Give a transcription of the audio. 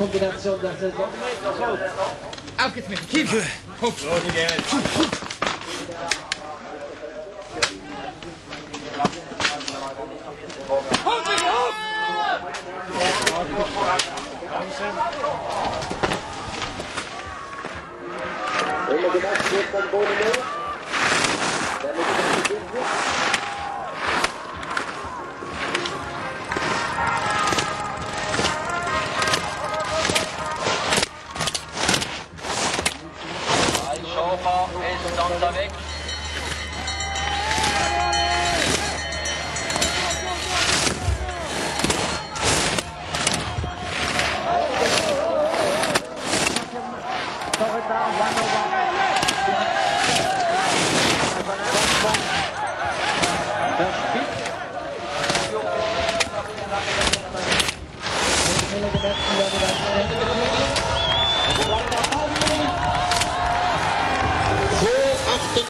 Hopp, hopp! Hele gemaakt wordt van Bodemel. Daar moet Hele gemaakt werden wij